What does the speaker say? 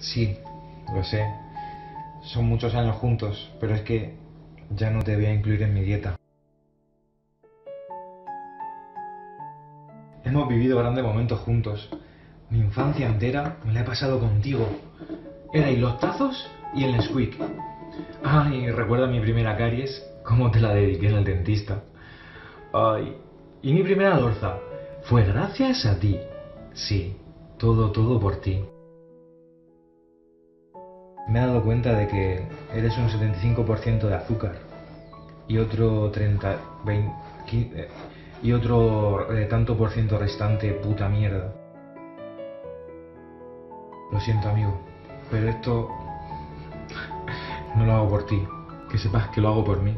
Sí, lo sé. Son muchos años juntos, pero es que ya no te voy a incluir en mi dieta. Hemos vivido grandes momentos juntos. Mi infancia entera me la he pasado contigo. Erais los tazos y el Nesquik. Ay, recuerda mi primera caries, cómo te la dediqué en el dentista. Ay, y mi primera dorza fue gracias a ti. Sí, todo, todo por ti. Me he dado cuenta de que eres un 75% de azúcar y otro 30, 20, 15, y otro eh, tanto por ciento restante puta mierda. Lo siento amigo, pero esto no lo hago por ti. Que sepas que lo hago por mí.